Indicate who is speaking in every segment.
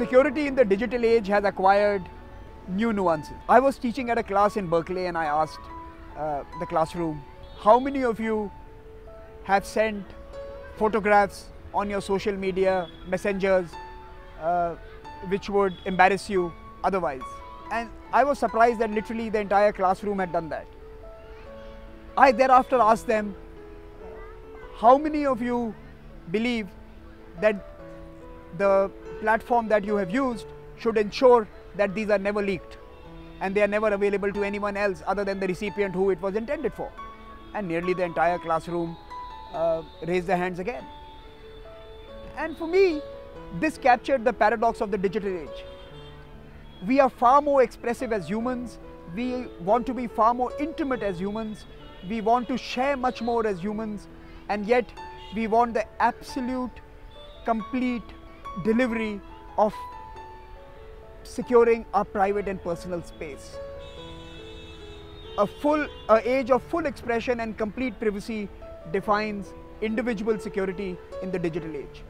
Speaker 1: security in the digital age has acquired new nuances. I was teaching at a class in Berkeley and I asked uh, the classroom, how many of you have sent photographs on your social media messengers uh, which would embarrass you otherwise? And I was surprised that literally the entire classroom had done that. I thereafter asked them, how many of you believe that the platform that you have used should ensure that these are never leaked and they are never available to anyone else other than the recipient who it was intended for. And nearly the entire classroom uh, raised their hands again. And for me, this captured the paradox of the digital age. We are far more expressive as humans, we want to be far more intimate as humans, we want to share much more as humans, and yet we want the absolute, complete delivery of securing our private and personal space. A full a age of full expression and complete privacy defines individual security in the digital age.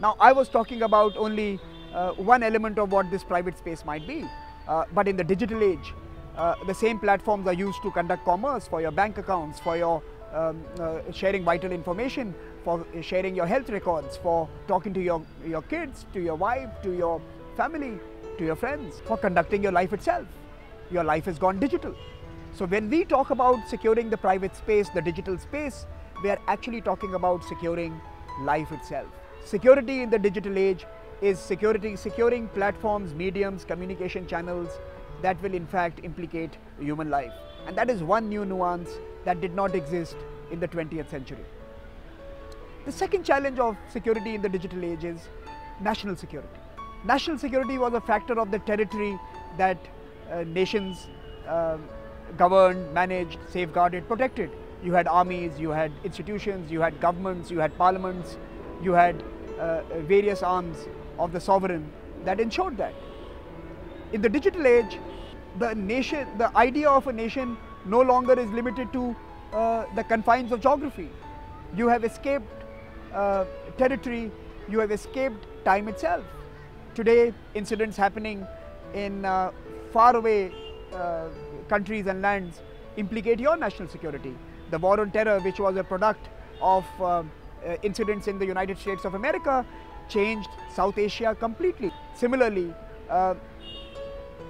Speaker 1: Now I was talking about only uh, one element of what this private space might be, uh, but in the digital age, uh, the same platforms are used to conduct commerce for your bank accounts, for your um, uh, sharing vital information, for sharing your health records, for talking to your, your kids, to your wife, to your family, to your friends, for conducting your life itself. Your life has gone digital. So when we talk about securing the private space, the digital space, we are actually talking about securing life itself. Security in the digital age is security, securing platforms, mediums, communication channels that will in fact implicate human life. And that is one new nuance that did not exist in the 20th century. The second challenge of security in the digital age is national security. National security was a factor of the territory that uh, nations uh, governed, managed, safeguarded, protected. You had armies, you had institutions, you had governments, you had parliaments, you had uh, various arms of the sovereign that ensured that. In the digital age, the nation, the idea of a nation no longer is limited to uh, the confines of geography. You have escaped uh, territory, you have escaped time itself. Today, incidents happening in uh, faraway uh, countries and lands implicate your national security. The war on terror, which was a product of uh, uh, incidents in the United States of America, changed South Asia completely. Similarly,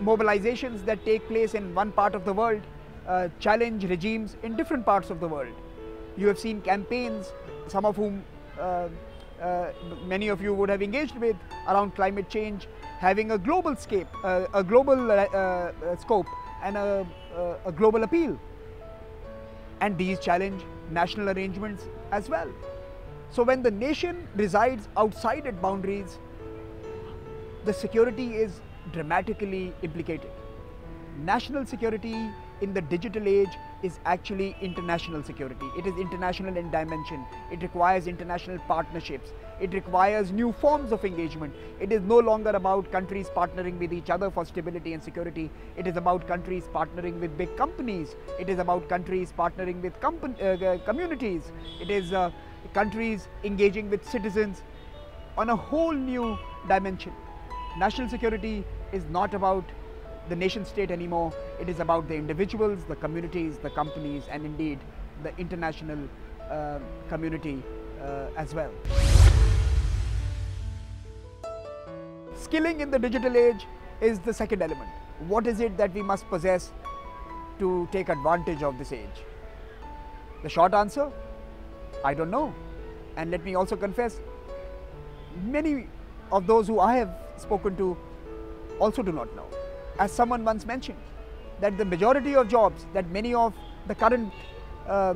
Speaker 1: mobilizations that take place in one part of the world uh, challenge regimes in different parts of the world. You have seen campaigns, some of whom uh, uh, many of you would have engaged with around climate change, having a global scape, uh, a global uh, uh, scope and a, a global appeal. And these challenge national arrangements as well. So when the nation resides outside its boundaries, the security is dramatically implicated. National security in the digital age is actually international security. It is international in dimension. It requires international partnerships. It requires new forms of engagement. It is no longer about countries partnering with each other for stability and security. It is about countries partnering with big companies. It is about countries partnering with uh, communities. It is uh, countries engaging with citizens on a whole new dimension. National security is not about the nation state anymore. It is about the individuals, the communities, the companies, and indeed the international uh, community uh, as well. Skilling in the digital age is the second element. What is it that we must possess to take advantage of this age? The short answer, I don't know. And let me also confess, many of those who I have spoken to also do not know as someone once mentioned, that the majority of jobs that many of the current uh,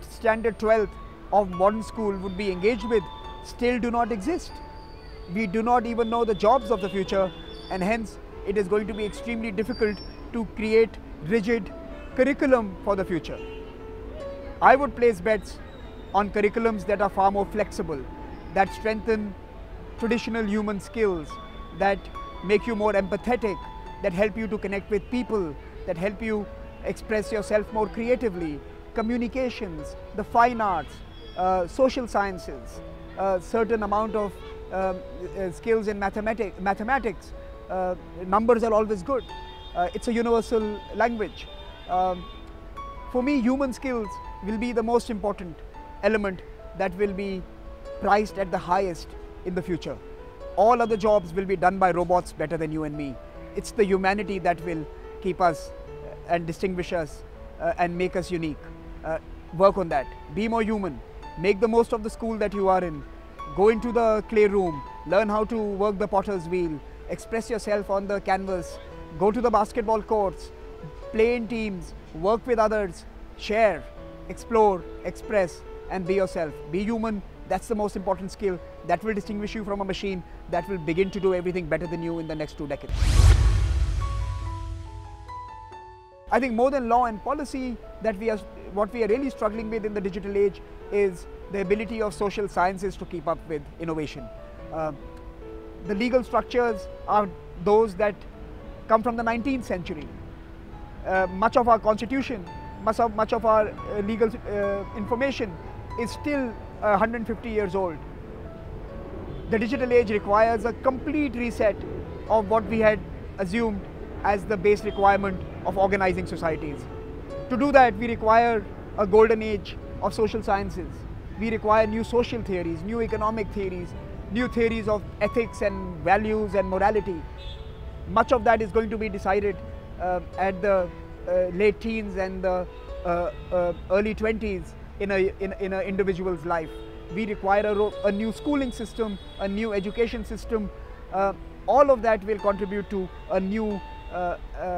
Speaker 1: standard 12th of modern school would be engaged with still do not exist. We do not even know the jobs of the future and hence it is going to be extremely difficult to create rigid curriculum for the future. I would place bets on curriculums that are far more flexible, that strengthen traditional human skills, that make you more empathetic, that help you to connect with people, that help you express yourself more creatively, communications, the fine arts, uh, social sciences, a certain amount of um, uh, skills in mathematic, mathematics. Uh, numbers are always good. Uh, it's a universal language. Um, for me, human skills will be the most important element that will be priced at the highest in the future. All other jobs will be done by robots better than you and me. It's the humanity that will keep us uh, and distinguish us uh, and make us unique. Uh, work on that. Be more human. Make the most of the school that you are in. Go into the clay room. Learn how to work the potter's wheel. Express yourself on the canvas. Go to the basketball courts. Play in teams. Work with others. Share. Explore. Express. And be yourself. Be human. That's the most important skill. That will distinguish you from a machine that will begin to do everything better than you in the next two decades. I think more than law and policy that we are, what we are really struggling with in the digital age is the ability of social sciences to keep up with innovation. Uh, the legal structures are those that come from the 19th century. Uh, much of our constitution, much of, much of our uh, legal uh, information is still 150 years old. The digital age requires a complete reset of what we had assumed as the base requirement of organizing societies. To do that, we require a golden age of social sciences. We require new social theories, new economic theories, new theories of ethics and values and morality. Much of that is going to be decided uh, at the uh, late teens and the uh, uh early 20s in an in, in a individual's life. We require a, a, new schooling system, a new education system. Uh, all of that will contribute to a new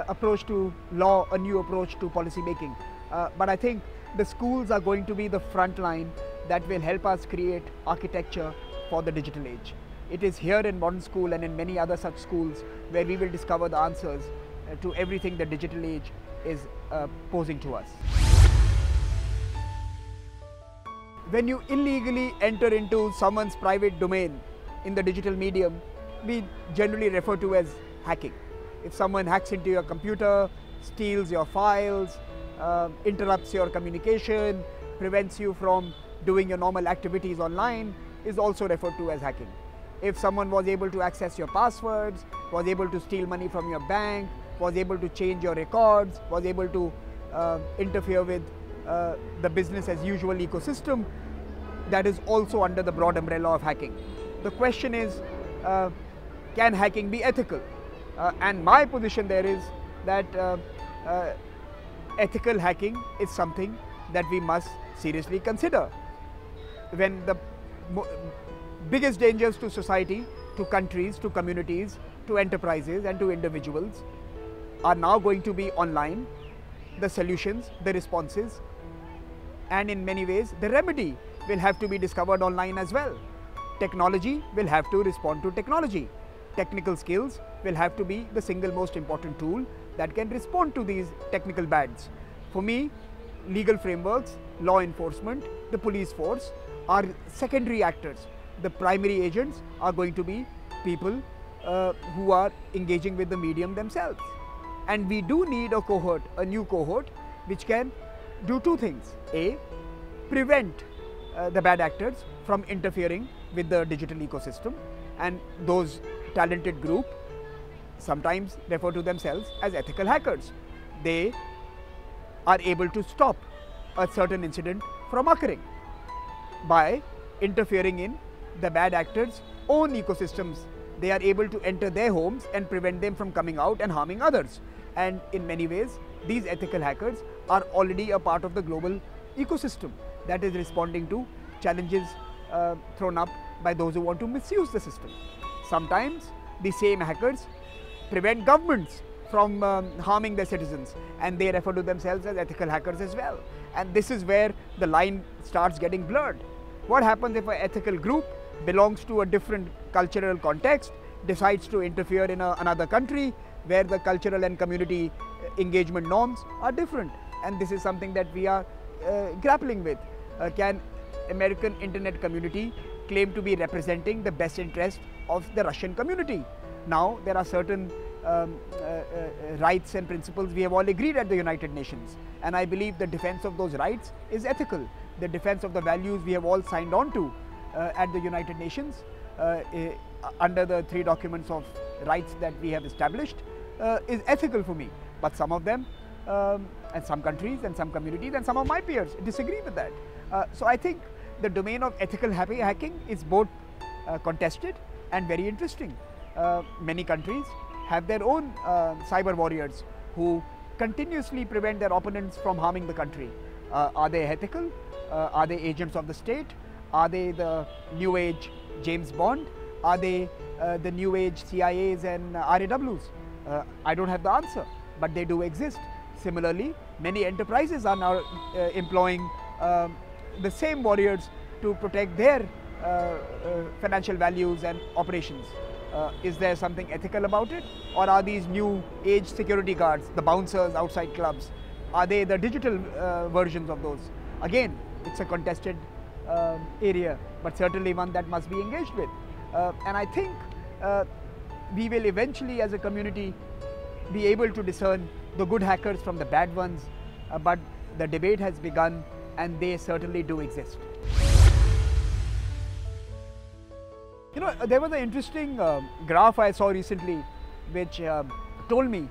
Speaker 1: approach to law, a new approach to policy making. Uh, but I think the schools are going to be the front line that will help us create architecture for the digital age. It is here in modern school and in many other such schools where we will discover the answers uh, to everything the digital age is uh, posing to us. When you illegally enter into someone's private domain in the digital medium, we generally refer to as hacking. If someone hacks into your computer, steals your files, uh, interrupts your communication, prevents you from doing your normal activities online, is also referred to as hacking. If someone was able to access your passwords, was able to steal money from your bank, was able to change your records, was able to uh, interfere with uh, the business as usual ecosystem, that is also under the broad umbrella of hacking. The question is, uh, can hacking be ethical? Uh, and my position there is that uh, uh, ethical hacking is something that we must seriously consider. When the biggest dangers to society, to countries, to communities, to enterprises and to individuals are now going to be online, the solutions, the responses and in many ways the remedy will have to be discovered online as well. Technology will have to respond to technology technical skills will have to be the single most important tool that can respond to these technical bads. For me, legal frameworks, law enforcement, the police force are secondary actors. The primary agents are going to be people uh, who are engaging with the medium themselves. And we do need a cohort, a new cohort, which can do two things. A, prevent uh, the bad actors from interfering with the digital ecosystem and those talented group sometimes refer to themselves as ethical hackers. They are able to stop a certain incident from occurring by interfering in the bad actors' own ecosystems. They are able to enter their homes and prevent them from coming out and harming others. And in many ways, these ethical hackers are already a part of the global ecosystem that is responding to challenges uh, thrown up by those who want to misuse the system. Sometimes the same hackers prevent governments from um, harming their citizens and they refer to themselves as ethical hackers as well. And this is where the line starts getting blurred. What happens if an ethical group belongs to a different cultural context, decides to interfere in a, another country where the cultural and community uh, engagement norms are different? And this is something that we are uh, grappling with. Uh, can American internet community claim to be representing the best interest of the Russian community. Now there are certain um, uh, uh, rights and principles we have all agreed at the United Nations and I believe the defense of those rights is ethical. The defense of the values we have all signed on to uh, at the United Nations uh, eh, under the three documents of rights that we have established uh, is ethical for me. But some of them, um, and some countries and some communities and some of my peers disagree with that. Uh, so I think the domain of ethical hacking is both uh, contested and very interesting. Uh, many countries have their own uh, cyber warriors who continuously prevent their opponents from harming the country. Uh, are they ethical? are they agents of the state? Are they the new age James Bond? Are they the new age CIAs and RAWs? I don't have the answer, but they do exist. Similarly, many enterprises are now uh, employing um, the same warriors to protect their uh, uh, financial values and operations. Uh, is there something ethical about it? Or are these new age security guards, the bouncers outside clubs, are they the digital uh, versions of those? Again, it's a contested um, area, but certainly one that must be engaged with. Uh, and I think we will eventually as a community be able to discern the good hackers from the bad ones, uh, but the debate has begun and they certainly do exist. You know, there was an interesting uh, graph I saw recently which uh, told me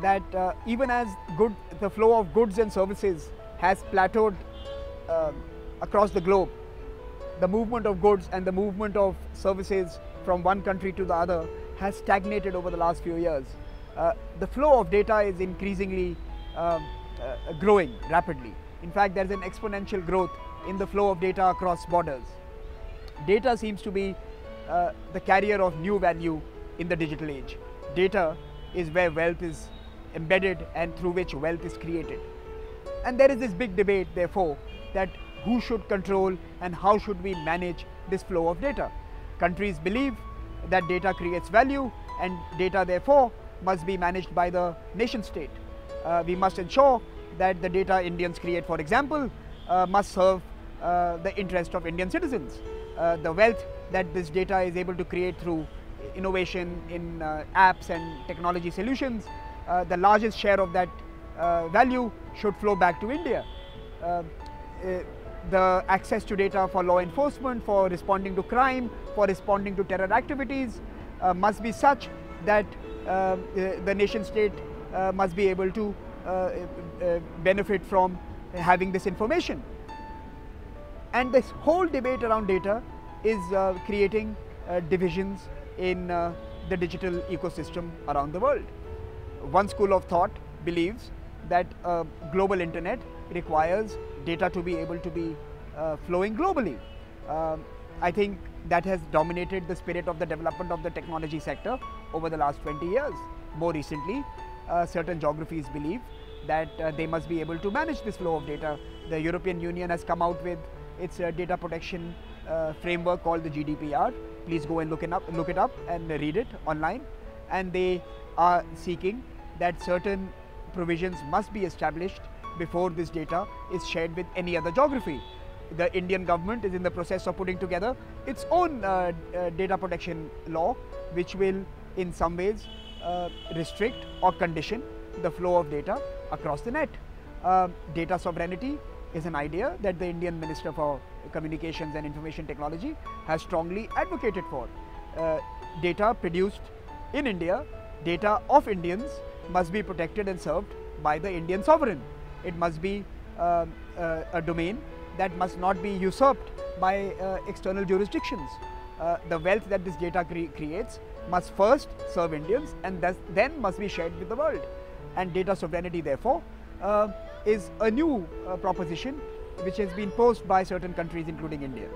Speaker 1: that uh, even as good, the flow of goods and services has plateaued uh, across the globe, the movement of goods and the movement of services from one country to the other has stagnated over the last few years. The flow of data is increasingly growing rapidly. In fact, there's an exponential growth in the flow of data across borders. Data seems to be uh, the carrier of new value in the digital age. Data is where wealth is embedded and through which wealth is created. And there is this big debate, therefore, that who should control and how should we manage this flow of data. Countries believe that data creates value and data, therefore, must be managed by the nation state. Uh, we must ensure that the data Indians create, for example, uh, must serve uh, the interest of Indian citizens. Uh, the wealth that this data is able to create through innovation in uh, apps and technology solutions, uh, the largest share of that value should flow back to India. the access to data for law enforcement, for responding to crime, for responding to terror activities must be such that uh, the nation state uh, must be able to uh, benefit from having this information. And this whole debate around data is creating divisions in the digital ecosystem around the world. One school of thought believes that a global internet requires data to be able to be uh, flowing globally. Um, I think that has dominated the spirit of the development of the technology sector over the last 20 years. More recently, uh, certain geographies believe that uh, they must be able to manage this flow of data. The European Union has come out with its uh, data protection uh, framework called the GDPR. Please go and look it up, look it up and read it online. And they are seeking that certain provisions must be established before this data is shared with any other geography the Indian government is in the process of putting together its own uh, uh, data protection law, which will in some ways uh, restrict or condition the flow of data across the net. Um, data sovereignty is an idea that the Indian Minister for Communications and Information Technology has strongly advocated for. Uh, data produced in India, data of Indians must be protected and served by the Indian sovereign. It must be um, uh, a domain that must not be usurped by uh, external jurisdictions. Uh, the wealth that this data cre creates must first serve Indians and then must be shared with the world. And data sovereignty, therefore, uh, is a new uh, proposition which has been posed by certain countries, including India.